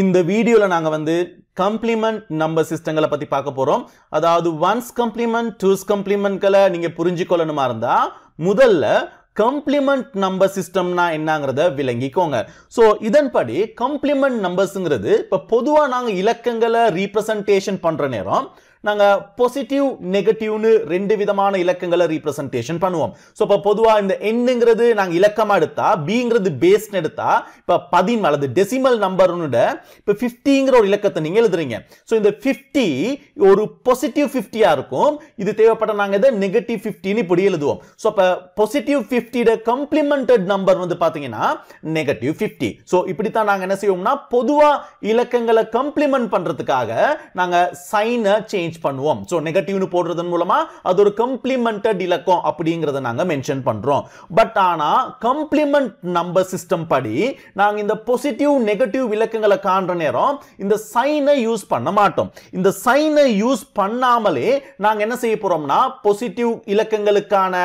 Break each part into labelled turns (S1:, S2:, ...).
S1: இந்த வீடியோவில் நாங்கள் வந்து கம்ப்ளிமெண்ட் நம்பர் சிஸ்டங்களை பற்றி பார்க்க போகிறோம் அதாவது ஒன்ஸ் கம்ப்ளிமெண்ட் டூஸ் கம்ப்ளிமெண்ட்களை நீங்கள் புரிஞ்சுக்கொள்ளணுமா இருந்தால் முதல்ல கம்ப்ளிமெண்ட் நம்பர் சிஸ்டம்னா என்னங்கிறத விளங்கிக்கோங்க. ஸோ இதன்படி கம்ப்ளிமெண்ட் நம்பர்ஸுங்கிறது இப்போ பொதுவாக நாங்கள் இலக்கங்களை ரீப்ரசன்டேஷன் பண்ணுற நேரம் நாங்கள் பாசிட்டிவ் நெகட்டிவ்னு ரெண்டு விதமான இலக்கங்களை ரீப்ரசன்டேஷன் பண்ணுவோம். ஸோ இப்போ பொதுவாக இந்த எண்ணுங்கிறது நாங்கள் இலக்கமாக எடுத்தா பிங்கிறது பேஸ்னு எடுத்தா இப்போ பதின் அல்லது டெசிமல் நம்பர்னோட இப்போ ஃபிஃப்டிங்கிற ஒரு இலக்கத்தை நீங்கள் எழுதுறீங்க. ஸோ இந்த ஃபிஃப்டி ஒரு பாசிட்டிவ் ஃபிஃப்டியாக இருக்கும். இது தேவைப்பட்ட நாங்கள் இதை நெகட்டிவ் ஃபிஃப்டின்னு இப்படி எழுதுவோம். ஸோ இப்போ பாசிட்டிவ் ஃபிஃப்டியோட கம்ப்ளிமெண்டட் நம்பர் வந்து பார்த்தீங்கன்னா நெகட்டிவ் ஃபிஃப்டி ஸோ இப்படித்தான் நாங்கள் என்ன செய்வோம்னா பொதுவாக இலக்கங்களை கம்ப்ளிமெண்ட் பண்ணுறதுக்காக நாங்கள் சைனை சேஞ்ச் பண்ணுவோம். ஸோ நெகட்டிவ்னு போடுறதன் மூலமா அது ஒரு கம்ப்ளிமெண்டட் இலக்கம் அப்படிங்கிறத நாங்கள் மென்ஷன் பண்றோம். பட் ஆனால் கம்ப்ளிமெண்ட் நம்பர் சிஸ்டம் படி நாங்கள் இந்த பொசிட்டிவ் நெகட்டிவ் இலக்கங்களை காண்ற நேரம் இந்த சைனை யூஸ் பண்ண மாட்டோம். இந்த சைனை யூஸ் பண்ணாமலே நாங்கள் என்ன செய்ய போறோம்னா பொசிட்டிவ் இலக்கங்களுக்கான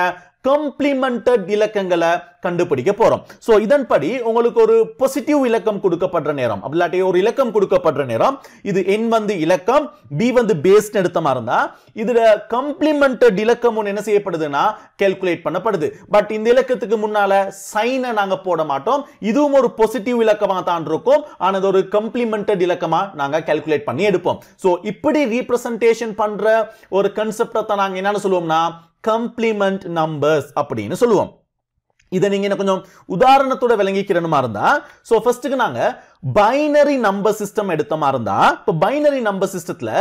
S1: கம்ப்ளிமெண்டட் இலக்கங்களை கண்டுபிடிக்க போறோம். ஸோ இதன்படி உங்களுக்கு ஒரு பாசிட்டிவ் இலக்கம் கொடுக்கப்படுற நேரம் அப்படிலாட்டி ஒரு இலக்கம் கொடுக்கப்படுற நேரம் இது என் வந்து இலக்கம் பி வந்து பேஸ்ட் எடுத்த மாதிரி இருந்தா இதுல கம்ப்ளிமெண்டட் இலக்கம் ஒன்று என்ன செய்யப்படுதுன்னா கேல்குலேட் பண்ணப்படுது. பட் இந்த இலக்கத்துக்கு முன்னால சைனை நாங்க போட மாட்டோம். இதுவும் ஒரு பாசிட்டிவ் இலக்கமாக தான் இருக்கும். ஆனால் இது ஒரு கம்ப்ளிமெண்டட் இலக்கமா நாங்க கால்குலேட் பண்ணி எடுப்போம். ஸோ இப்படி ரீப்ரசன்டேஷன் பண்ற ஒரு கன்செப்டை நாங்க என்னன்னு சொல்லுவோம்னா கம்ப்ளிமெண்ட் நம்பர்ஸ் அப்படின்னு சொல்லுவோம். இதை நீங்க என்ன கொஞ்சம் உதாரணத்தோட விளங்கிக்கிறணுமா இருந்தா ஸோ ஃபர்ஸ்ட்டுக்கு நாங்க பைனரி நம்பர் சிஸ்டம் எடுத்த மாதிரி இருந்தா இப்போ பைனரி நம்பர் சிஸ்டத்துல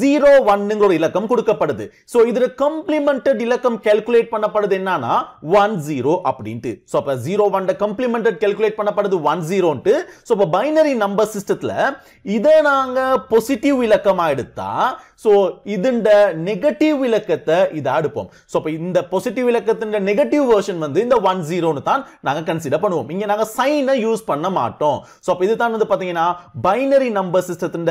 S1: ஜீரோ ஒன்னுங்கிற ஒரு இலக்கம் கொடுக்கப்படுது. ஸோ இதுல கம்ப்ளிமெண்டட் இலக்கம் கால்குலேட் பண்ணப்படுது என்னன்னா ஒன் ஜீரோ அப்படின்ட்டு. ஸோ அப்போ ஜீரோ ஒன் கம்ப்ளிமெண்டட் கால்குலேட் பண்ணப்படுது ஒன் ஜீரோன்ட்டு ஸோ இப்போ பைனரி நம்பர் சிஸ்டத்துல இதை நாங்க பாசிட்டிவ் இலக்கமா எடுத்தா ஸோ இதுண்ட நெகட்டிவ் இலக்கத்தை இதை அடுப்போம். ஸோ இப்போ இந்த பாசிட்டிவ் இலக்கத்தின் நெகட்டிவ் வெர்ஷன் வந்து இந்த ஒன் ஜீரோன்னு தான் நாங்கள் கன்சிடர் பண்ணுவோம். இங்கே நாங்கள் சைனை யூஸ் பண்ண மாட்டோம். ஸோ அப்போ இதுதான் வந்து பார்த்தீங்கன்னா பைனரி நம்பர் சிஸ்டத்தின்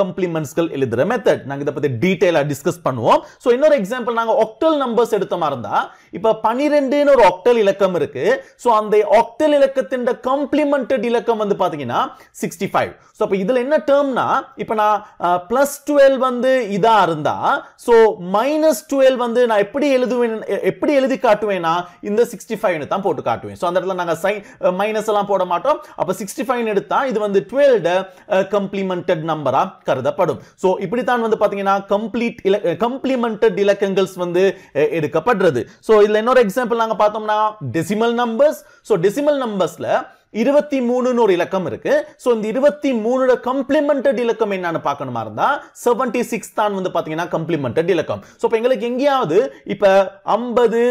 S1: கம்ப்ளிமெண்ட்ஸ்கள் எழுதுகிற மெத்தட் நாங்கள் இதை பற்றி டீட்டெயிலாக டிஸ்கஸ் பண்ணுவோம். ஸோ இன்னொரு எக்ஸாம்பிள் நாங்கள் ஒக்டல் நம்பர்ஸ் எடுத்த மாதிரி இருந்தால் இப்போ பனிரெண்டுன்னு ஒரு ஒக்டல் இலக்கம் இருக்கு. ஸோ அந்த ஒக்டல் இலக்கத்தின் கம்ப்ளிமெண்டட் இலக்கம் வந்து பார்த்தீங்கன்னா சிக்ஸ்டி ஃபைவ் ஸோ அப்போ இதில் என்ன டேர்ம்னா இப்போ நான் ப்ளஸ் டுவெல் வந்து இதா இருந்தா ஸோ மைனஸ் டுவெல் வந்து நான் எப்படி எழுதுவேன் எப்படி எழுதி காட்டுவேன்னா இந்த சிக்ஸ்டி ஃபைவ்னு தான் போட்டு காட்டுவேன். ஸோ அந்த இடத்துல நாங்கள் சை மைனஸ் எல்லாம் போட மாட்டோம். அப்போ சிக்ஸ்டி ஃபைவ் எடுத்தால் இது வந்து டுவெல்ட கம்ப்ளிமெண்டட் நம்பரா கருதப்படும். ஸோ இப்படித்தான் வந்து பார்த்தீங்கன்னா கம்ப்ளீட் இல கம்ப்ளிமெண்டட் இலக்கங்கள்ஸ் வந்து எடுக்கப்படுறது. ஸோ இதில் இன்னொரு எக்ஸாம்பிள் நாங்கள் பார்த்தோம்னா டெசிமல் நம்பர்ஸ் ஸோ டெசிமல் நம்பர்ஸ்ல இருபத்தி மூணுன்னு ஒரு இலக்கம் இருக்கு. ஸோ இந்த இருபத்தி மூணோட கம்ப்ளிமெண்டட் இலக்கம் என்னன்னு பார்க்கணுமா இருந்தா செவன்டி சிக்ஸ் தான் வந்து பார்த்தீங்கன்னா கம்ப்ளிமெண்டட் இலக்கம். ஸோ இப்போ எங்களுக்கு எங்கேயாவது இப்போ ஐம்பது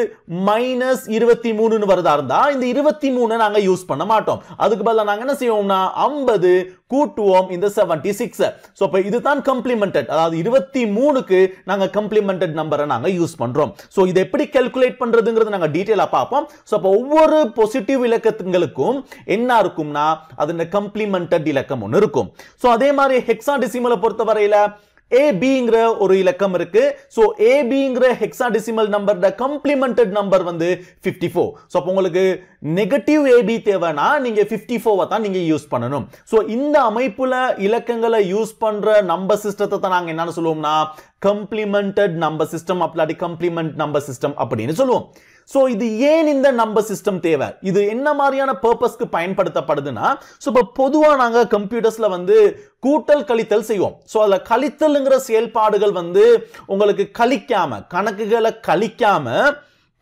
S1: மைனஸ் இருபத்தி மூணுன்னு வருதா இருந்தா இந்த இருபத்தி மூணை நாங்கள் யூஸ் பண்ண மாட்டோம். அதுக்கு பதிலாக நாங்கள் என்ன செய்வோம்னா ஐம்பது கூட்டுவோம் இந்த செவன்டி சிக்ஸ் ஸோ இப்போ இதுதான் கம்ப்ளிமெண்டட் அதாவது இருபத்தி மூணுக்கு நாங்கள் கம்ப்ளிமெண்டட் நம்பரை நாங்கள் யூஸ் பண்ணுறோம் ஸோ இதை எப்படி கால்குலேட் பண்ணுறதுங்கிறது நாங்கள் டீட்டெயிலாக பார்ப்போம். ஸோ அப்போ ஒவ்வொரு பாசிட்டிவ் இலக்கத்துங்களுக்கும் என்ன இருக்கும்னா அது கம்ப்ளிமெண்டட் இலக்கம் ஒன்று இருக்கும். ஸோ அதே மாதிரி ஹெக்ஸா டிசிமலை பொறுத்த வரையில் ஏபிங்கிற ஒரு இலக்கம் இருக்கு. ஸோ ஏபிங்கிற ஹெக்ஸாடெசிமல் நம்பர் கம்ப்ளிமெண்டட் நம்பர் வந்து ஃபிஃப்டி ஃபோர் ஸோ அப்போ உங்களுக்கு நெகட்டிவ் ஏபி தேவைன்னா நீங்கள் ஃபிஃப்டி ஃபோவை தான் நீங்கள் யூஸ் பண்ணணும். ஸோ இந்த அமைப்பில் இலக்கங்களை யூஸ் பண்ணுற நம்பர் சிஸ்டத்தை தான் நாங்கள் என்னன்னு சொல்லுவோம்னா கம்ப்ளிமெண்டட் நம்பர் சிஸ்டம் அப்படி கம்ப்ளிமெண்ட் நம்பர் சிஸ்டம் அப்படின்னு சொல்லுவோம். ஸோ இது ஏன் இந்த நம்பர் சிஸ்டம் தேவை? இது என்ன மாதிரியான பர்பஸ்க்கு பயன்படுத்தப்படுதுன்னா ஸோ இப்போ பொதுவாக நாங்கள் கம்ப்யூட்டர்ஸில் வந்து கூட்டல் கழித்தல் செய்வோம். ஸோ அதில் கழித்தல்ங்கிற செயல்பாடுகள் வந்து உங்களுக்கு கழிக்காம கணக்குகளை கழிக்காம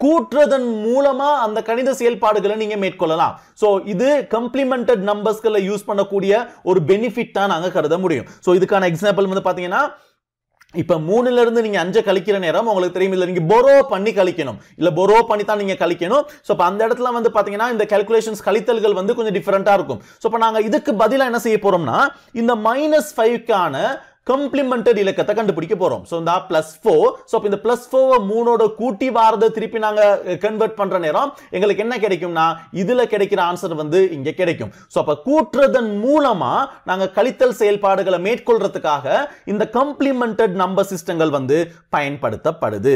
S1: கூட்டுறதன் மூலமா அந்த கணித செயல்பாடுகளை நீங்க மேற்கொள்ளலாம். ஸோ இது கம்ப்ளிமெண்டட் நம்பர்ஸ்களை யூஸ் பண்ணக்கூடிய ஒரு பெனிஃபிட் தான் நாங்கள் கருத முடியும். ஸோ இதுக்கான எக்ஸாம்பிள் வந்து பார்த்தீங்கன்னா இப்போ மூணுலேருந்து நீங்கள் அஞ்சு அஞ்சை கழிக்கிற நேரம் உங்களுக்கு தெரியும் இல்லை நீங்கள் பொரோ பண்ணி கழிக்கணும். இல்லை பொரோ பண்ணி தான் நீங்கள் கழிக்கணும். ஸோ இப்போ அந்த இடத்துல வந்து பார்த்தீங்கன்னா இந்த கல்குலேஷன்ஸ் கழித்தல்கள் வந்து கொஞ்சம் டிஃப்ரெண்ட்டாக இருக்கும். ஸோ இப்போ நாங்கள் இதுக்கு பதிலாக என்ன செய்ய போகிறோம்னா இந்த மைனஸ் ஃபைவ்க்கான கம்ப்ளிமெண்டட் இலக்கத்தை கண்டுபிடிக்க போறோம். ஸோ இந்த பிளஸ் ஃபோர் ஸோ இந்த பிளஸ் ஃபோர் மூணோட கூட்டி வாரதை திருப்பி நாங்கள் கன்வெர்ட் பண்ற நேரம் எங்களுக்கு என்ன கிடைக்கும்னா இதுல கிடைக்கிற ஆன்சர் வந்து இங்க கிடைக்கும். ஸோ அப்ப கூட்டுறதன் மூலமா நாங்கள் கழித்தல் செயல்பாடுகளை மேற்கொள்றதுக்காக இந்த கம்ப்ளிமெண்டட் நம்பர் சிஸ்டங்கள் வந்து பயன்படுத்தப்படுது.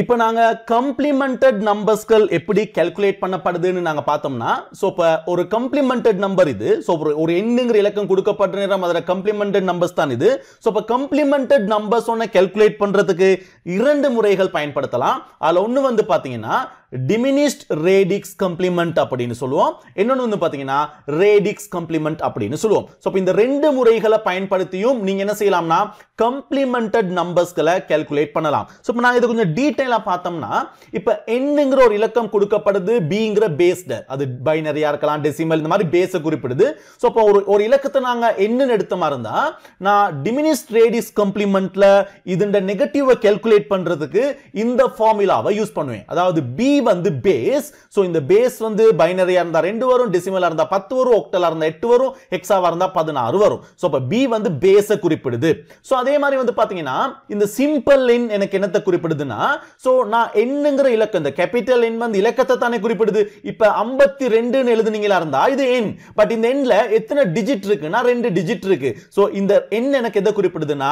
S1: இப்போ நாங்கள் கம்ப்ளிமெண்டட் நம்பர்ஸ்கள் எப்படி கால்குலேட் பண்ணப்படுதுன்னு நாங்கள் பார்த்தோம்னா ஸோ இப்போ ஒரு கம்ப்ளிமெண்டட் நம்பர் இது ஸோ ஒரு எண்ணுங்கிற இலக்கம் கொடுக்கப்பட்ட நேரம் அதில் கம்ப்ளிமெண்டட் நம்பர்ஸ் தான் இது. ஸோ இப்போ கம்ப்ளிமெண்டட் நம்பர்ஸ் ஒன்று கேல்குலேட் பண்ணுறதுக்கு இரண்டு முறைகள் பயன்படுத்தலாம். அதில் ஒன்று வந்து பார்த்தீங்கன்னா டிமினிஸ்ட் ரேடிக்ஸ் கம்ப்ளிமெண்ட் அப்படின்னு சொல்லுவோம். இன்னொன்று வந்து பார்த்தீங்கன்னா ரேடிக்ஸ் கம்ப்ளிமெண்ட் அப்படின்னு சொல்லுவோம். ஸோ இந்த ரெண்டு முறைகளை பயன்படுத்தியும் நீங்கள் என்ன செய்யலாம்னா கம்ப்ளிமெண்டட் நம்பர்ஸ்களை கால்குலேட் பண்ணலாம். ஸோ இப்போ நாங்கள் இதை கொஞ்சம் டீட்டெயிலாக பார்த்தோம்னா இப்போ என்னங்கிற ஒரு இலக்கம் கொடுக்கப்படுது பிங்கிற பேஸ்டு அது பைனரியாக இருக்கலாம் டெசிமல் இந்த மாதிரி பேஸை குறிப்பிடுது. ஸோ இப்போ ஒரு ஒரு இலக்கத்தை நாங்கள் என்னன்னு எடுத்த மாதிரி இருந்தால் நான் டிமினிஸ்ட் ரேடிக்ஸ் கம்ப்ளிமெண்ட்டில் இதுண்ட நெகட்டிவை கால்குலேட் பண்ணுறதுக்கு இந்த ஃபார்முலாவை யூஸ் பண்ணுவேன். அதாவது பி வந்து பேஸ் ஸோ இந்த பேஸ் வந்து பைனரியா இருந்தா ரெண்டு வரும் டெசிமலாக இருந்தா பத்து வரும் ஒக்டலாக இருந்தால் எட்டு வரும் ஹெக்ஸாவாக இருந்தா பதினாறு வரும். ஸோ இப்போ பி வந்து பேஸை குறிப்பிடுது. ஸோ அதே மாதிரி வந்து பாத்தீங்கன்னா இந்த சிம்பிள் எண் எனக்கு என்னத்தை குறிப்பிடுதுன்னா ஸோ நான் எண்ணுங்கிற இலக்கம் இந்த கேபிட்டல் எண் வந்து இலக்கத்தை தானே குறிப்பிடுது. இப்போ ஐம்பத்தி ரெண்டுன்னு எழுதுனீங்களா இருந்தா இது எண் பட் இந்த எண்ணில் எத்தனை டிஜிட் இருக்குன்னா ரெண்டு டிஜிட் இருக்கு. ஸோ இந்த எண் எனக்கு எதை குறிப்பிடுதுன்னா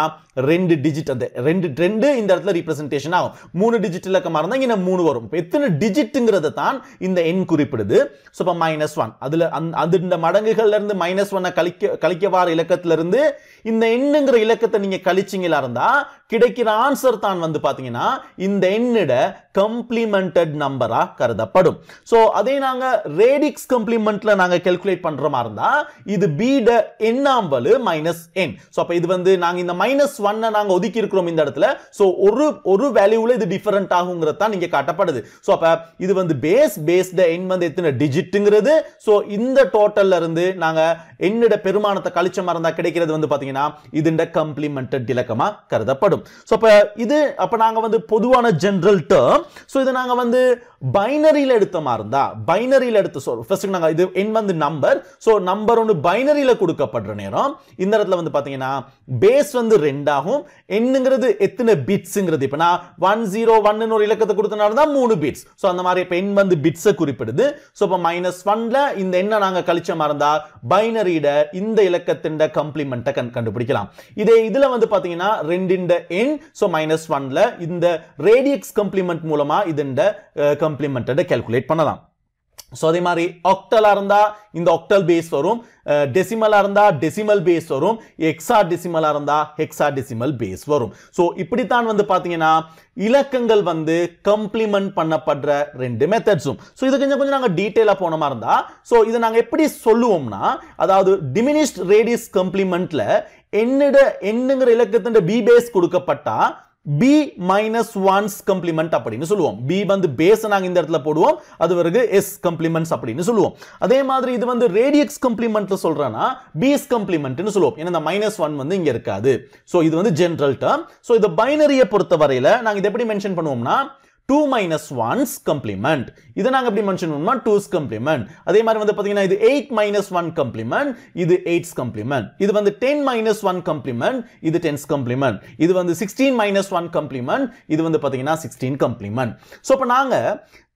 S1: ரெண்டு டிஜிட் அந்த ரெண்டு ரெண்டு இந்த இடத்துல ரீப்ரசன்டேஷன் ஆகும். மூணு டிஜிட் இலக்கமாக இருந்தால் இங்கே மூணு வரும். எத்தனை டிஜிட்டுங்கிறத தான் இந்த எண் குறிப்பிடுது. ஸோ இப்போ மைனஸ் ஒன் அதில் அது இந்த மடங்குகள்ல இருந்து மைனஸ் ஒன்னை கழிக்க கழிக்க வார இலக்கத்துல இருந்து இந்த எண்ணுங்கிற இலக்கத்தை நீங்க கழிச்சிங்களா இருந்தால் கிடைக்கிற ஆன்சர் தான் வந்து பார்த்தீங்கன்னா இந்த எண்ணிட கம்ப்ளிமெண்டட் நம்பரா கருதப்படும். ஸோ அதே நாங்க ரேடிக்ஸ் கம்ப்ளிமெண்ட்ல நாங்க கால்குலேட் பண்ற மாதிரி இருந்தால் இது பீட எண்ணாம்பலு மைனஸ் என் ஸோ அப்போ இது வந்து நாங்கள் இந்த மைனஸ் ஒன்னை நாங்கள் ஒதுக்கி இருக்கிறோம் இந்த இடத்துல. ஸோ ஒரு ஒரு வேல்யூவில் இது டிஃபரெண்ட் ஆகுங்கிறது தான் நீங்கள் காட்டப்படுது. ஸோ அப்ப இது வந்து பேஸ் பேஸ்ட எண் வந்து எத்தனை டிஜிட்டுங்கிறது ஸோ இந்த டோட்டல்ல இருந்து நாங்க எண்ணிட பெருமானத்தை கழிச்ச மறந்தா கிடைக்கிறது வந்து பாத்தீங்கன்னா இதுண்ட கம்ப்ளிமெண்டட் இலக்கமா கருதப்படும். ஸோ அப்ப இது அப்ப நாங்க வந்து பொதுவான ஜென்ரல் டேர்ம் ஸோ இதை நாங்க வந்து பைனரியில் எடுத்த மாதிரி இருந்தா பைனரியில் எடுத்து சொல் ஃபர்ஸ்ட் நாங்கள் இது எண் வந்து நம்பர் ஸோ நம்பர் ஒன்று பைனரியில் கொடுக்கப்படுற நேரம் இந்த இடத்துல வந்து பார்த்தீங்கன்னா பேஸ் வந்து ரெண்டாகும். எண்ணுங்கிறது எத்தனை பிட்ஸுங்கிறது இப்போ நான் ஒன் ஜீரோ ஒன்னு ஒரு இலக்கத்தை கொடுத்தனால தான் மூணு பிட்ஸ் ஸோ அந்த மாதிரி இப்போ எண் வந்து பிட்ஸை குறிப்பிடுது. ஸோ இப்போ மைனஸ் ஒன்ல இந்த எண்ணை நாங்கள் கழிச்ச மறந்தா பைனரியிட இந்த இலக்கத்தின் கம்ப்ளிமெண்ட்டை கண் கண்டுபிடிக்கலாம். இதே இதில் வந்து பார்த்தீங்கன்னா ரெண்டின் எண் ஸோ மைனஸ் ஒன்ல இந்த ரேடியக்ஸ் கம்ப்ளிமெண்ட் மூலமாக இதண்ட கம்ப்ளிமெண்ட்டை கால்குலேட் பண்ணலாம். ஸோ அதே மாதிரி ஆக்டலாக இருந்தால் இந்த ஆக்டல் பேஸ் வரும். டெசிமலாக இருந்தால் டெசிமல் பேஸ் வரும். எக்ஸா டெசிமலாக இருந்தால் ஹெக்ஸா டெசிமல் பேஸ் வரும். ஸோ இப்படித்தான் வந்து பார்த்தீங்கன்னா இலக்கங்கள் வந்து கம்ப்ளிமெண்ட் பண்ணப்படுற ரெண்டு மெத்தட்ஸும் ஸோ இது கொஞ்சம் கொஞ்சம் நாங்கள் டீட்டெயிலாக போன மாதிரி இருந்தால் ஸோ இதை நாங்கள் எப்படி சொல்லுவோம்னா அதாவது டிமினிஸ்ட் ரேடியஸ் கம்ப்ளிமெண்ட்டில் என்னிட என்னங்கிற இலக்கத்தின் பி பேஸ் கொடுக்கப்பட்டால் பி மைனஸ் ஒன்ஸ் கம்ப்ளிமெண்ட் அப்படின்னு சொல்லுவோம். பி வந்து பேஸ் நாங்கள் இந்த இடத்துல போடுவோம். அது பிறகு எஸ் கம்ப்ளிமெண்ட்ஸ் அப்படின்னு சொல்லுவோம். அதே மாதிரி இது வந்து ரேடியக்ஸ் கம்ப்ளிமெண்ட்ல சொல்றேன்னா பிஎஸ் கம்ப்ளிமெண்ட்னு சொல்லுவோம். ஏன்னா இந்த மைனஸ் ஒன் வந்து இங்க இருக்காது. ஸோ இது வந்து ஜென்ரல் டேர்ம் ஸோ இது பைனரியை பொறுத்த வரையில நாங்கள் இதை எப்படி மென்ஷன் பண்ணுவோம்னா டூ மைனஸ் ஒன்ஸ் கம்ப்ளிமெண்ட் இதை நாங்கள் எப்படி மென்ஷன் டூஸ் கம்ப்ளிமெண்ட் அதே மாதிரி வந்து பார்த்தீங்கன்னா இது எயிட் மைனஸ் ஒன் கம்ப்ளிமெண்ட் இது எயிட்ஸ் கம்ப்ளிமெண்ட் இது வந்து டென் மைனஸ் ஒன் கம்ப்ளிமெண்ட் இது டென்ஸ் கம்ப்ளிமெண்ட் இது வந்து சிக்ஸ்டீன் மைனஸ் ஒன் கம்ப்ளிமெண்ட் இது வந்து பார்த்தீங்கன்னா சிக்ஸ்டீன் கம்ப்ளிமெண்ட் ஸோ இப்போ நாங்கள்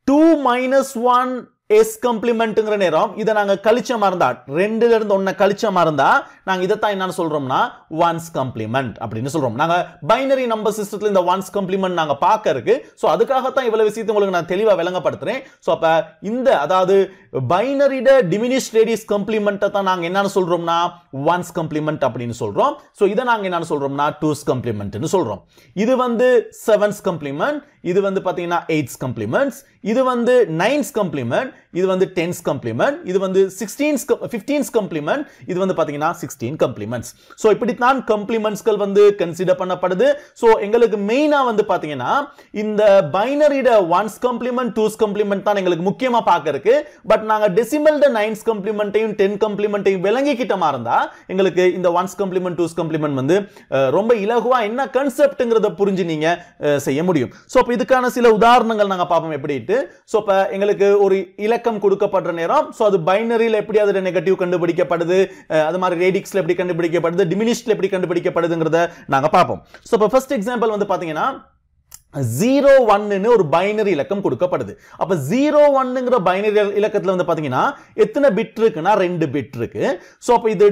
S1: டூ மைனஸ் ஒன் எஸ் கம்ப்ளிமெண்ட்டுங்கிற நேரம் இதை நாங்கள் கழிச்ச மறந்தா ரெண்டுல இருந்து ஒன்றை கழிச்ச மறந்தா நாங்கள் இதைத்தான் என்னன்னு சொல்றோம்னா ஒன்ஸ் கம்ப்ளிமெண்ட் அப்படின்னு சொல்றோம். நாங்கள் பைனரி நம்பர் சிஸ்டத்தில் இந்த ஒன்ஸ் கம்ப்ளிமெண்ட் நாங்கள் பார்க்க இருக்கு. ஸோ அதுக்காகத்தான் இவ்வளவு விஷயத்தை உங்களுக்கு நான் தெளிவாக விளங்கப்படுத்துறேன். ஸோ அப்போ இந்த அதாவது பைனரிட டிமினிஷ் ரேடியஸ் கம்ப்ளிமெண்ட்டை தான் நாங்கள் என்னன்னு சொல்றோம்னா ஒன்ஸ் கம்ப்ளிமெண்ட் அப்படின்னு சொல்றோம். ஸோ இதை நாங்கள் என்னன்னு சொல்றோம்னா டூஸ் கம்ப்ளிமெண்ட்னு சொல்றோம். இது வந்து செவன்ஸ் கம்ப்ளிமெண்ட் இது வந்து பாத்தீங்கன்னா எயிட்ஸ் கம்ப்ளிமெண்ட்ஸ் இது வந்து நைன்ஸ் கம்ப்ளிமெண்ட் இது வந்து டென்ஸ் கம்ப்ளிமெண்ட் இது வந்து சிக்ஸ்டீன்ஸ் ஃபிஃப்டீன்ஸ் கம்ப்ளிமெண்ட் இது வந்து பாத்தீங்கன்னா சிக்ஸ்டீன் கம்ப்ளிமெண்ட்ஸ் ஸோ இப்படித்தான் கம்ப்ளிமெண்ட்ஸ்கள் வந்து கன்சிடர் பண்ணப்படுது. ஸோ எங்களுக்கு மெயினா வந்து பாத்தீங்கன்னா இந்த பைனரியோட ஒன்ஸ் கம்ப்ளிமெண்ட் டூஸ் கம்ப்ளிமெண்ட் தான் எங்களுக்கு முக்கியமா பார்க்க பட் நாங்க டெசிமல்ட நைன்ஸ் கம்ப்ளிமெண்ட்டையும் டென் கம்ப்ளிமெண்ட்டையும் விளங்கிக்கிட்டமா இருந்தா எங்களுக்கு இந்த ஒன்ஸ் கம்ப்ளிமெண்ட் டூஸ் கம்ப்ளிமெண்ட் வந்து ரொம்ப இலகுவா என்ன கன்செப்ட்டுங்கிறத புரிஞ்சு நீங்க செய்ய முடியும். ஸோ இப்போ இதுக்கான சில உதாரணங்கள் நாங்கள் பார்ப்போம் எப்படிட்டு ஸோ இப்போ எங்களுக்கு ஒரு இலக்கம் கொடுக்கப்படுற நேரம். ஸோ அது பைனரியில் எப்படி அதோட நெகட்டிவ் கண்டுபிடிக்கப்படுது? அது மாதிரி ரேடிக்ஸ்ல எப்படி கண்டுபிடிக்கப்படுது? டிமினிஷ்ல எப்படி கண்டுபிடிக்கப்படுதுங்கிறத நாங்க பார்ப்போம். ஸோ இப்போ ஃபர்ஸ்ட் எக்ஸாம்பிள் வந்து பாத்தீங்கன்னா ஜீரோ ஒன்னு ஒரு பைனரி இலக்கம் கொடுக்கப்படுது. அப்ப ஜீரோ ஒன்னுங்கிற பைனரி இலக்கத்துல வந்து பாத்தீங்கன்னா எத்தனை பிட் இருக்குன்னா ரெண்டு பிட் இருக்கு. ஸோ அப்போ இது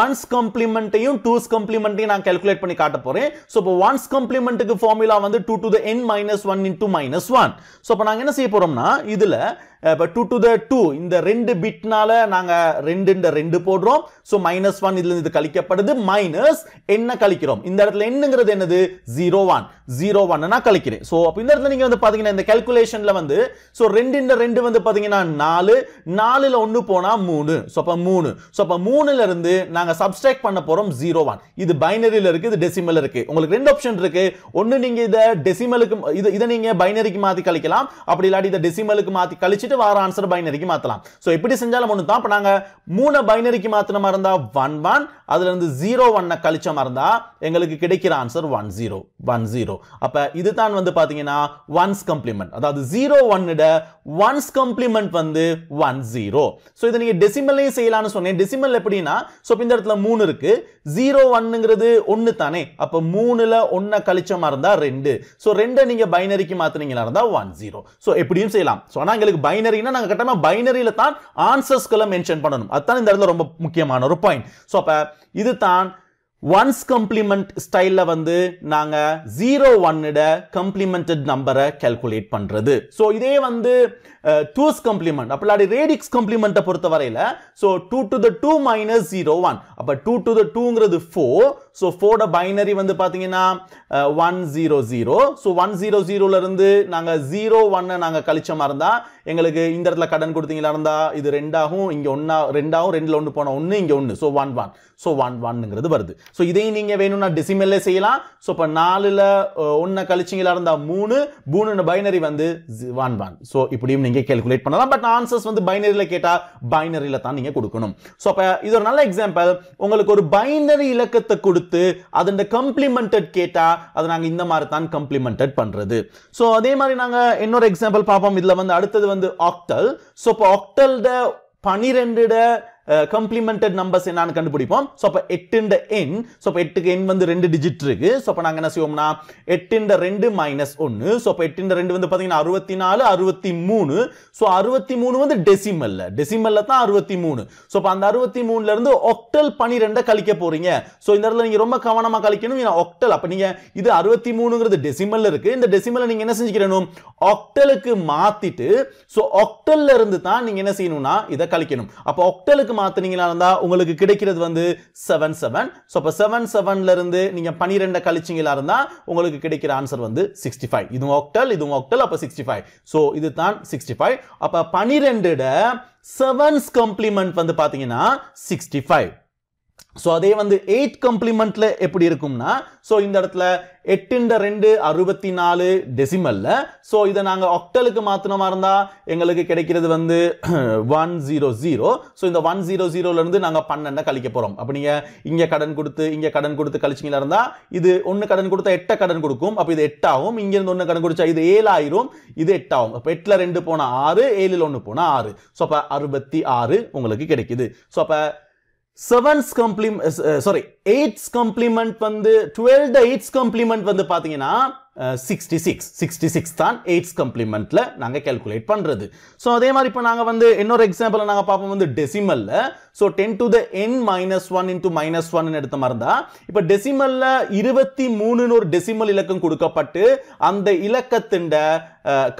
S1: ஒன்ஸ் கம்ப்ளிமெண்ட்டையும் டூஸ் கம்ப்ளிமெண்ட்டையும் நான் கால்குலேட் பண்ணி காட்ட போறேன். ஸோ இப்போ ஒன்ஸ் கம்ப்ளிமெண்ட்டுக்கு ஃபார்முலா வந்து two to the n minus one into minus one so அப்போ நாங்கள் என்ன செய்ய போறோம்னா இதுல இப்போ டூ டு த டூ இந்த ரெண்டு பிட்னால நாங்கள் ரெண்டு இந்த ரெண்டு போடுறோம். ஸோ மைனஸ் ஒன் இதுல இது கழிக்கப்படுது. மைனஸ் என்ன கழிக்கிறோம். இந்த இடத்துல என்னங்கிறது என்னது? ஜீரோ ஒன் ஜீரோ ஒன் நான் கழிக்கிறேன். ஸோ அப்போ இந்த இடத்துல நீங்கள் வந்து பார்த்தீங்கன்னா இந்த கல்குலேஷனில் வந்து ஸோ ரெண்டு இந்த ரெண்டு வந்து பார்த்தீங்கன்னா நாலு. நாலில் ஒன்று போனால் மூணு. ஸோ அப்போ மூணு. ஸோ அப்போ மூணுல இருந்து நாங்க சப்ஸ்ட்ராக்ட் பண்ண போகிறோம் ஜீரோ ஒன் இது பைனரியில் இருக்குது இது டெசிமல் இருக்குது உங்களுக்கு ரெண்டு ஆப்ஷன் இருக்குது ஒன்று நீங்கள் இதை டெசிமலுக்கு இது இதை நீங்கள் பைனரிக்கு மாற்றி கழிக்கலாம். அப்படி இல்லாட்டி இதை டெசிமலுக்கு மாற்றி கழிச்சு செஞ்சுட்டு வர ஆன்சர் பைனரிக்கு மாற்றலாம் ஸோ எப்படி செஞ்சாலும் ஒன்று தான் இப்போ நாங்கள் மூணு பைனரிக்கு மாற்றின மாதிரி இருந்தா ஒன் ஒன் அதுலேருந்து ஜீரோ ஒன்னை கழிச்ச மாதிரி இருந்தா எங்களுக்கு கிடைக்கிற answer one zero one zero அப்ப இதுதான் வந்து பார்த்தீங்கன்னா ஒன்ஸ் கம்ப்ளிமெண்ட் அதாவது ஜீரோ ஒன்னிட ஒன்ஸ் கம்ப்ளிமெண்ட் வந்து ஒன் ஜீரோ ஸோ இதை நீங்கள் டெசிமல்லையும் செய்யலாம்னு சொன்னேன். டெசிமல் எப்படின்னா ஸோ இந்த இடத்துல மூணு இருக்கு. ஜீரோ ஒன்னுங்கிறது ஒன்று தானே. அப்போ மூணுல ஒன்னை கழிச்ச மாதிரி ரெண்டு. ஸோ ரெண்டை நீங்கள் பைனரிக்கு மாத்தினீங்களா இருந்தால் ஒன் ஜீரோ ஸோ எப்படியும் செய்யலாம். ஸோ ஆனால் எங்களுக்கு பைனரினா நாங்கள் கட்டமாக பைனரியில தான் ஆன்சர்ஸ்களை மென்ஷன் பண்ணணும். அதுதான் இந்த இடத்துல ரொம்ப முக்கியமான ஒரு பாயிண்ட் ஸோ அப்போ இது தான் ஒன்ஸ் கம்ப்ளிமெண்ட் ஸ்டைலில் வந்து நாங்கள் ஜீரோ ஒன்னிட கம்ப்ளிமெண்டட் நம்பரை கால்குலேட் பண்ணுறது ஸோ இதே வந்து டூஸ் கம்ப்ளிமெண்ட் அப்படி ரேடிக்ஸ் கம்ப்ளிமெண்ட்டை பொறுத்த வரையில் so two to the two minus zero one அப்போ டூ டு த டூங்கிறது ஃபோர் ஸோ ஃபோர்ட பைனரி வந்து பார்த்தீங்கன்னா one uh, zero zero so one zero ஜீரோலேருந்து நாங்கள் ஜீரோ ஒன்னை நாங்கள் கழிச்ச மாதிரி இருந்தால் எங்களுக்கு இந்த இடத்துல கடன் கொடுத்தீங்களா இருந்தால் இது ரெண்டாகும் இங்கே ஒன்றா ரெண்டாகும் ரெண்டில் ஒன்று போனால் ஒன்று இங்கே ஒன்று so one one so one ஒன்னுங்கிறது வருது. ஸோ இதையும் நீங்கள் வேணும்னா டெசிமல்லே செய்யலாம். ஸோ இப்போ நாலில் uh, ஒன்றை கழிச்சிங்களா இருந்தால் மூணு மூணு பைனரி வந்து ஒன் ஒன் ஸோ இப்படியும் நீங்கள் கேல்குலேட் பண்ணலாம். பட் ஆன்சர்ஸ் வந்து பைனரியில் கேட்டால் பைனரியில் தான் நீங்கள் கொடுக்கணும். ஸோ அப்போ இது ஒரு நல்ல எக்ஸாம்பிள் உங்களுக்கு ஒரு பைனரி இலக்கத்தை கொடுத்து அதன் கம்ப்ளிமெண்டட் கேட்டால் அதை நாங்கள் இந்த மாதிரி தான் கம்ப்ளிமெண்டட் பண்ணுறது ஸோ அதே மாதிரி நாங்கள் இன்னொரு எக்ஸாம்பிள் பார்ப்போம். இதில் வந்து அடுத்தது வந்து ஆக்டல் ஸோ இப்போ ஆக்டல்ட பனிரெண்டுட கம்ப்ளிமெண்டட் நம்பர்ஸ் என்னன்னு கண்டுபிடிப்போம். ஸோ அப்போ எட்டுண்ட எண் ஸோ அப்போ எட்டுக்கு எண் வந்து ரெண்டு டிஜிட் இருக்கு. ஸோ அப்போ நாங்கள் என்ன செய்வோம்னா எட்டுண்ட ரெண்டு மைனஸ் ஒன்று ஸோ அப்போ எட்டுண்ட ரெண்டு வந்து பார்த்தீங்கன்னா அறுபத்தி நாலு அறுபத்தி மூணு ஸோ அறுபத்தி மூணு வந்து டெசிமல்ல டெசிமல்ல தான் அறுபத்தி மூணு ஸோ அப்போ அந்த அறுபத்தி மூணுல இருந்து ஒக்டல் பனிரெண்டை கழிக்க போறீங்க. ஸோ இந்த இடத்துல நீங்க ரொம்ப கவனமாக கழிக்கணும். ஏன்னா ஒக்டல் அப்போ நீங்க இது அறுபத்தி மூணுங்கிறது டெசிமல்ல இருக்கு. இந்த டெசிமல்ல நீங்க என்ன செஞ்சுக்கிறணும்? ஒக்டலுக்கு மாத்திட்டு ஸோ ஒக்டல்ல இருந்து தான் நீங்க என்ன செய்யணும்னா இதை கழிக்கணும். அப்போ ஒக்டலுக்கு மாத்தினீங்களா இருந்தா உங்களுக்கு கிடைக்கிறது வந்து செவன் செவன் ஸோ அப்போ செவன் செவன்ல இருந்து நீங்க பனிரெண்டை கழிச்சிங்களா இருந்தா உங்களுக்கு கிடைக்கிற ஆன்சர் வந்து சிக்ஸ்டி ஃபைவ் இதுவும் ஒக்டல் இதுவும் ஒக்டல் அப்போ சிக்ஸ்டி ஃபைவ் ஸோ இது தான் சிக்ஸ்டி ஃபைவ் அப்போ பனிரெண்டுட செவன்ஸ் கம்ப்ளிமெண்ட் வந்து பாத்தீங்கன்னா சிக்ஸ்டி ஃபைவ் ஸோ அதே வந்து எயிட் கம்ப்ளிமெண்ட்ல எப்படி இருக்கும்னா ஸோ இந்த இடத்துல எட்டுண்ட ரெண்டு அறுபத்தி நாலு டெசிமல்ல ஸோ இதை நாங்கள் ஒக்டலுக்கு மாற்றினமா இருந்தால் எங்களுக்கு கிடைக்கிறது வந்து ஒன் ஜீரோ ஜீரோ ஸோ இந்த ஒன் ஜீரோ ஜீரோலேருந்து நாங்கள் பன்னெண்டை கழிக்க போகிறோம் அப்போ நீங்கள் இங்கே கடன் கொடுத்து இங்கே கடன் கொடுத்து கழிச்சிங்களா இருந்தால் இது ஒன்று கடன் கொடுத்தா எட்டை கடன் கொடுக்கும். அப்போ இது எட்டாகும் இங்கேருந்து ஒன்று கடன் கொடுத்தா இது ஏழாயிரும் இது எட்டாகும் அப்போ எட்டில் ரெண்டு போனால் ஆறு ஏழில் ஒன்று போனால் ஆறு. ஸோ அப்போ அறுபத்தி ஆறு உங்களுக்கு கிடைக்குது. ஸோ அப்போ seven's complement sorry eight's complement வந்து டுவெல் எயிட்ஸ் கம்ப்ளிமெண்ட் வந்து பார்த்தீங்கன்னா சிக்ஸ்டி சிக்ஸ் சிக்ஸ்டி சிக்ஸ் தான் எயிட்ஸ் கம்ப்ளிமெண்ட்ல நாங்கள் கேல்குலேட் பண்ணுறது ஸோ அதே மாதிரி இப்போ நாங்கள் வந்து இன்னொரு எக்ஸாம்பிள் நாங்கள் பார்ப்போம் வந்து டெசிமல்ல so ten to the n minus one into minus one எடுத்த மாதிரி தான் இப்போ டெசிமல்ல இருபத்தி மூணுன்னு ஒரு டெசிமல் இலக்கம் கொடுக்கப்பட்டு அந்த இலக்கத்தின்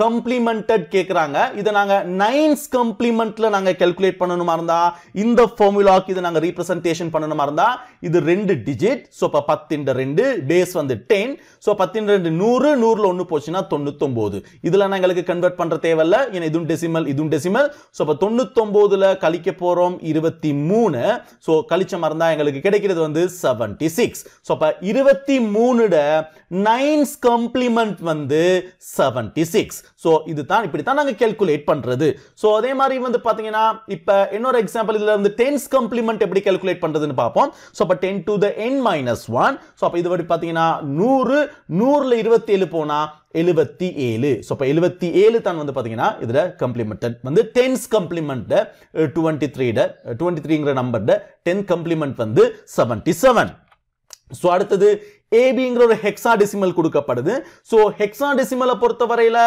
S1: கம்ப்ளிமெண்டட் கேட்குறாங்க இதை நாங்கள் நைன்ஸ் கம்ப்ளிமெண்ட்ல நாங்கள் கேல்குலேட் பண்ணணுமா இருந்தா இந்த ஃபார்முலாக்கு இதை நாங்கள் ரீப்ரசன்டேஷன் பண்ணணுமா இருந்தா இது ரெண்டு டிஜிட் ஸோ இப்போ பத்தின் ரெண்டு பேஸ் வந்து டென் ஸோ பத்தின் ரெண்டு நூறு நூறுல ஒன்று போச்சுன்னா தொண்ணூத்தொம்போது. இதில் நான் எங்களுக்கு கன்வெர்ட் பண்ற தேவையில்ல. ஏன்னா இதுவும் டெசிமல் இதுவும் டெசிமல் ஸோ இப்போ தொண்ணூத்தொம்போதுல கழிக்க போறோம் இருபத்தி மூணு ஸோ கழிச்ச மருந்தா எங்களுக்கு கிடைக்கிறது வந்து செவன்டி சிக்ஸ் ஸோ அப்போ இருபத்தி மூணுட நைன்ஸ் கம்ப்ளிமெண்ட் வந்து செவன்டி சிக்ஸ் ஸோ இதுதான் இப்படி தான் நாங்கள் கேல்குலேட் பண்றது. ஸோ அதே மாதிரி வந்து பார்த்தீங்கன்னா இப்போ இன்னொரு எக்ஸாம்பிள் இதில் வந்து டென்ஸ் கம்ப்ளிமெண்ட் எப்படி கேல்குலேட் பண்ணுறதுன்னு பார்ப்போம். ஸோ அப்போ ten to the n minus one so அப்போ இது வந்து பார்த்தீங்கன்னா நூறு நூறுல இருபத்தி ஏழு போனா எழுபத்தி ஏழு. ஸோ இப்போ எழுபத்தி ஏழு தான் வந்து பார்த்தீங்கன்னா இதில் கம்ப்ளிமெண்டட் வந்து டென்ஸ் கம்ப்ளிமெண்ட் டுவெண்ட்டி த்ரீட டுவெண்ட்டி த்ரீங்கிற நம்பர்ட டென் கம்ப்ளிமெண்ட் வந்து செவன்டி செவன் ஸோ அடுத்தது ஏபிங்கிற ஒரு ஹெக்ஸா டெசிமல் கொடுக்கப்படுது. ஸோ ஹெக்ஸா டெசிமலை பொறுத்தவரையில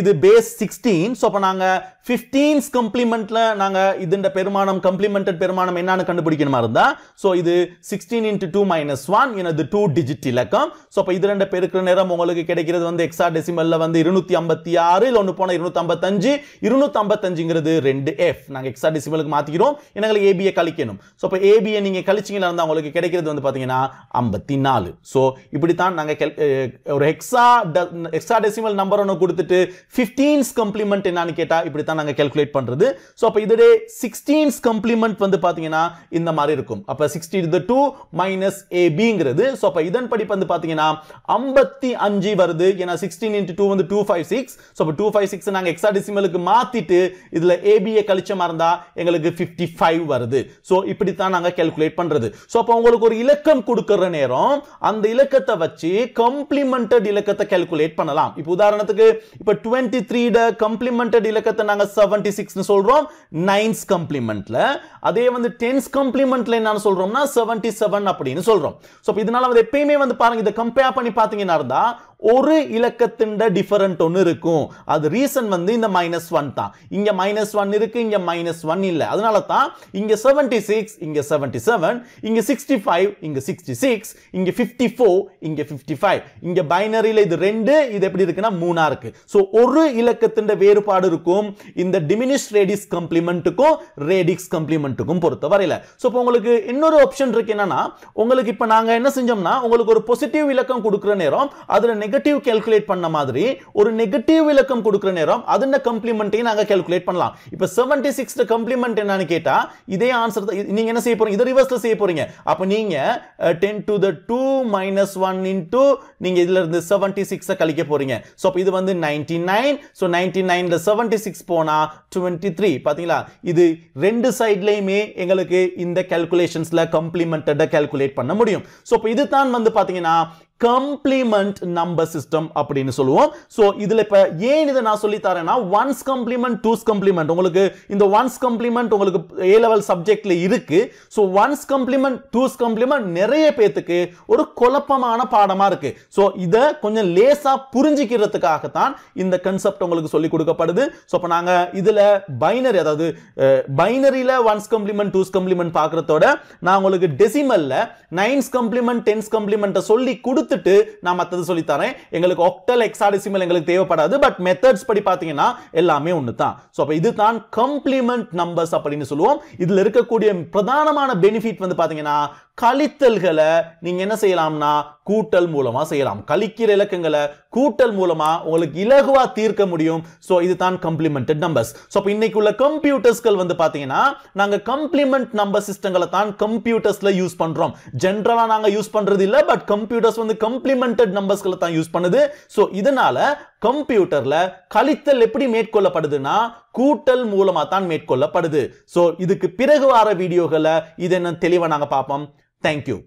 S1: இது பேஸ் சிக்ஸ்டீன் ஸோ அப்போ நாங்கள் ஃபிஃப்டீன்ஸ் கம்ப்ளிமெண்ட்ல நாங்கள் இதுண்ட பெருமானம் கம்ப்ளிமெண்டட் பெருமானம் என்னன்னு கண்டுபிடிக்கணுமா இருந்தா ஸோ இது sixteen into two minus one எனது டூ டிஜிட் இலக்கம். ஸோ அப்போ இது ரெண்டு பெருக்கிற நேரம் உங்களுக்கு கிடைக்கிறது வந்து எக்ஸா டெசிமல்ல வந்து இருநூத்தி ஐம்பத்தி ஆறு இல்லை ஒன்று போன இருநூத்தி ஐம்பத்தஞ்சு இருநூத்தி ஐம்பத்தஞ்சுங்கிறது ரெண்டு எஃப் நாங்கள் எக்ஸா டெசிமலுக்கு மாற்றிக்கிறோம் எங்களுக்கு ஏபியை கழிக்கணும். ஸோ அப்போ ஏபியை நீங்கள் கழிச்சிங்களா இருந்தால் உங்களுக்கு கிடைக்கிறது வந்து பார்த்தீங்கன்னா ஐம்பத்தி நாலு. ஸோ இப்படித்தான் நாங்கள் ஒரு ஹெக்ஸா எக்ஸா டெசிமல் நம்பர் ஒன்று கொடுத்துட்டு ஃபிஃப்டீன்ஸ் கம்ப்ளிமெண்ட் என்னன்னு கேட்டால் இப்படி தான் நாங்கள் கேல்குலேட் பண்ணுறது ஸோ அப்போ இதோட சிக்ஸ்டீன்ஸ் கம்ப்ளிமெண்ட் வந்து பார்த்தீங்கன்னா இந்த மாதிரி இருக்கும். அப்போ சிக்ஸ்டி த டூ மைனஸ் ஏபிங்கிறது ஸோ அப்போ இதன்படி வந்து பார்த்தீங்கன்னா ஐம்பத்தி அஞ்சு வருது. ஏன்னா சிக்ஸ்டீன் இன்ட்டு டூ வந்து டூ ஃபைவ் சிக்ஸ் ஸோ அப்போ டூ ஃபைவ் சிக்ஸ் நாங்கள் எக்ஸா டெசிமலுக்கு மாற்றிட்டு இதில் ஏபியை கழிச்சமா இருந்தால் எங்களுக்கு ஃபிஃப்டி ஃபைவ் வருது. ஸோ இப்படி தான் நாங்கள் கேல்குலேட் பண்ணுறது ஸோ அப்போ உங்களுக்கு ஒரு இலக்கம் கொடுக்குற நேரம் அந்த இலக்கம் இலக்கத்தை வச்சு கம்ப்ளிமெண்டட் இலக்கத்தை கேல்குலேட் பண்ணலாம். இப்போ உதாரணத்துக்கு இப்போ டுவெண்ட்டி த்ரீட கம்ப்ளிமெண்டட் இலக்கத்தை நாங்கள் செவன்டி சிக்ஸ்னு சொல்றோம். நைன்ஸ் கம்ப்ளிமெண்ட்ல அதே வந்து டென்ஸ் கம்ப்ளிமெண்ட்ல என்னன்னு சொல்கிறோம்னா செவன்டி செவன் அப்படின்னு சொல்றோம். ஸோ இதனால வந்து எப்பயுமே வந்து பாருங்க இதை கம்பேர் பண்ணி பார்த்தீங்கன்னா இருந்தால் ஒரு இலக்கத்தின் டிஃபரண்ட் ஒன்று இருக்கும். அது ரீசன் வந்து இந்த மைனஸ் ஒன் தான். இங்கே மைனஸ் ஒன் இருக்கு இங்கே மைனஸ் ஒன் இல்லை. அதனால தான் இங்கே செவன்டி சிக்ஸ் இங்கே செவன்டி செவன் இங்கே சிக்ஸ்டி ஃபைவ் இங்கே சிக்ஸ்டி சிக்ஸ் இங்கே ஃபிஃப்டி ஃபோர் இங்கே ஃபிஃப்டி ஃபைவ் இங்கே பைனரியில் இது ரெண்டு இது எப்படி இருக்குன்னா மூணாக இருக்கு. ஸோ ஒரு இலக்கத்தின் வேறுபாடு இருக்கும். இந்த டிமினிஷ் ரேடிஸ் கம்ப்ளிமெண்ட்டுக்கும் ரேடிக்ஸ் கம்ப்ளிமெண்ட்டுக்கும் பொறுத்த வரையில் ஸோ இப்போ உங்களுக்கு இன்னொரு ஆப்ஷன் இருக்கு என்னன்னா உங்களுக்கு இப்போ நாங்கள் என்ன செஞ்சோம்னா உங்களுக்கு ஒரு பாசிட்டிவ் இலக்கம் கொடுக்குற நேரம் அதில் நெகட்டிவ் கேல்குலேட் பண்ண மாதிரி ஒரு நெகட்டிவ் விளக்கம் கொடுக்குற நேரம் அதன் கம்ப்ளிமெண்ட்டையும் நாங்கள் கேல்குலேட் பண்ணலாம். இப்போ செவன்டி சிக்ஸ் கம்ப்ளிமெண்ட் என்னன்னு கேட்டால் இதே ஆன்சர் நீங்கள் என்ன செய்ய போறீங்க? இதை ரிவர்ஸில் செய்ய போறீங்க. அப்போ நீங்கள் ten to the two minus one into நீங்கள் இதுல இருந்து செவன்டி சிக்ஸை கழிக்க போறீங்க. ஸோ அப்போ இது வந்து நைன்டி நைன் ஸோ நைன்டி நைனில் செவன்டி சிக்ஸ் போனால் டுவெண்ட்டி த்ரீ பார்த்தீங்களா இது ரெண்டு சைட்லேயுமே எங்களுக்கு இந்த கேல்குலேஷன்ஸில் கம்ப்ளிமெண்டடை கேல்குலேட் பண்ண முடியும். ஸோ இப்போ இது தான் வந்து பார்த்தீங்கன்னா கம்ப்ளிமெண்ட் நம்பர் சிஸ்டம் அப்படின்னு சொல்லுவோம். ஸோ இதுல இப்ப ஏன் இதை நான் சொல்லி தரேன்னா ஒன்ஸ் கம்ப்ளிமெண்ட் டூஸ் கம்ப்ளிமெண்ட் உங்களுக்கு இந்த ஒன்ஸ் கம்ப்ளிமெண்ட் உங்களுக்கு ஏ லெவல் சப்ஜெக்ட்ல இருக்கு. So ones complement twos complement நிறைய பேத்துக்கு ஒரு குழப்பமான பாடமா இருக்கு. ஸோ இதை கொஞ்சம் லேசா புரிஞ்சிக்கிறதுக்காக தான் இந்த கன்செப்ட் உங்களுக்கு சொல்லி கொடுக்கப்படுது. ஸோ இப்போ நாங்க இதுல பைனரி அதாவது பைனரியில் ஒன்ஸ் கம்ப்ளிமெண்ட் டூஸ் கம்ப்ளிமெண்ட் பார்க்குறதோட நான் உங்களுக்கு டெசிமல்ல நைன்ஸ் கம்ப்ளிமெண்ட் டென்ஸ் கம்ப்ளிமெண்ட்டை சொல்லி கொடுத்து கொடுத்துட்டு நான் மற்றது சொல்லித்தரேன். எங்களுக்கு ஒக்டல் எக்ஸாடிசிமல் எங்களுக்கு தேவைப்படாது. பட் மெத்தட்ஸ் படி பார்த்தீங்கன்னா எல்லாமே ஒன்று தான் ஸோ அப்போ இதுதான் கம்ப்ளிமெண்ட் நம்பர்ஸ் அப்படின்னு சொல்லுவோம். இதில் இருக்கக்கூடிய பிரதானமான பெனிஃபிட் வந்து பார்த்தீங்கன்னா கழித்தல்களை நீங்க என்ன செய்யலாம்னா கூட்டல் மூலமா செய்யலாம். கழிக்கிற இலக்கங்களை கூட்டல் மூலமா உங்களுக்கு இலகுவா தீர்க்க முடியும். ஸோ இதுதான் கம்ப்ளிமெண்டட் நம்பர்ஸ் ஸோ இப்போ இன்னைக்கு உள்ள கம்ப்யூட்டர்ஸ்கள் வந்து பாத்தீங்கன்னா நாங்க கம்ப்ளிமெண்ட் நம்பர் சிஸ்டங்களை தான் கம்ப்யூட்டர்ஸ்ல யூஸ் பண்றோம். ஜென்ரலா நாங்க யூஸ் பண்றது இல்ல பட் கம்ப்யூட்டர்ஸ் வந்து கம்ப்ளிமெண்டட் நம்பர்ஸ்களை தான் யூஸ் பண்ணுது. ஸோ இதனால கம்ப்யூட்டர்ல கழித்தல் எப்படி மேற்கொள்ளப்படுதுன்னா கூட்டல் மூலமா தான் மேற்கொள்ளப்படுது. ஸோ இதுக்கு பிறகு வர வீடியோகளை இதை என்ன தெளிவாக நாங்கள் பார்ப்போம். தேங்க்யூ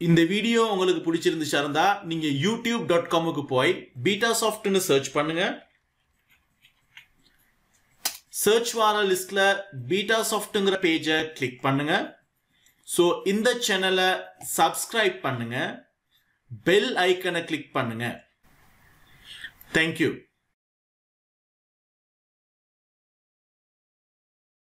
S1: இந்த வீடியோ உங்களுக்கு பிடிச்சிருந்துச்சா இருந்தா நீங்க யூடியூப் டாட் காமுக்கு போய் பீட்டா சாஃப்ட்னு சர்ச் பண்ணுங்க. சர்ச் வார லிஸ்ட்ல பீட்டா சாஃப்ட்ங்கிற பேஜை கிளிக் பண்ணுங்க. ஸோ இந்த சேனலை சப்ஸ்கிரைப் பண்ணுங்க. பெல் ஐக்கனை கிளிக் பண்ணுங்க. தேங்க்யூ